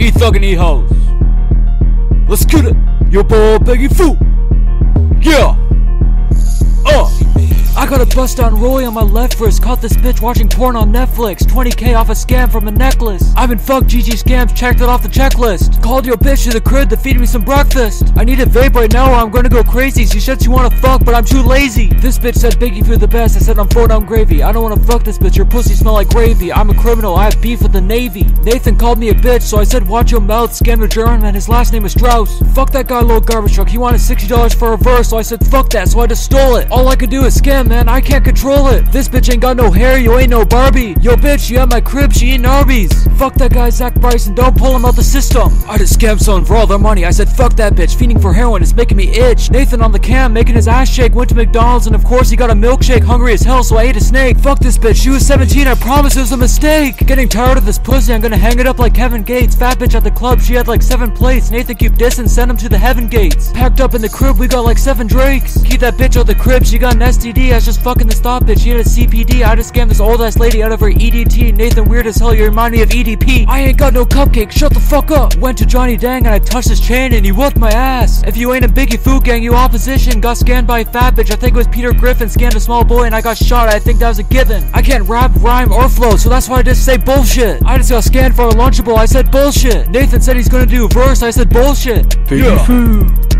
E thug and E hoes. Let's get it. Your boy Biggie Foo. Yeah. Got a bust on rollie on my left wrist. Caught this bitch watching porn on Netflix. 20k off a scam from a necklace. I've been fucked GG scams, checked it off the checklist. Called your bitch to the crib to feed me some breakfast. I need a vape right now or I'm gonna go crazy. She said she wanna fuck, but I'm too lazy. This bitch said Biggie feel the best. I said I'm four down gravy. I don't wanna fuck this bitch. Your pussy smell like gravy. I'm a criminal. I have beef with the Navy. Nathan called me a bitch, so I said watch your mouth. Scam the German man. His last name is Strauss. Fuck that guy, little garbage truck. He wanted $60 for a verse, so I said fuck that, so I just stole it. All I could do is scam, man. I can't control it. This bitch ain't got no hair, you ain't no Barbie. Yo, bitch, you at my crib, she eating Arby's. Fuck that guy, Zach Bryson, don't pull him out the system. I just scammed someone for all their money. I said, fuck that bitch, feeding for heroin is making me itch. Nathan on the cam, making his ass shake, went to McDonald's, and of course he got a milkshake, hungry as hell, so I ate a snake. Fuck this bitch, she was 17, I promise it was a mistake. Getting tired of this pussy, I'm gonna hang it up like Kevin Gates. Fat bitch at the club, she had like seven plates. Nathan keep dissing, send him to the heaven gates. Packed up in the crib, we got like seven drakes. Keep that bitch out the crib, she got an STD, just fucking the stop bitch, she had a CPD. I just scammed this old ass lady out of her EBT. Nathan, weird as hell, you remind me of EDP. I ain't got no cupcake, shut the fuck up. Went to Johnny Dang and I touched his chain and he whooped my ass. If you ain't a Biggie Food Gang, you opposition. Got scanned by a fat bitch, I think it was Peter Griffin. Scanned a small boy and I got shot, I think that was a given. I can't rap, rhyme, or flow, so that's why I just say bullshit. I just got scanned for a Lunchable, I said bullshit. Nathan said he's gonna do verse, I said bullshit. Biggie Foo.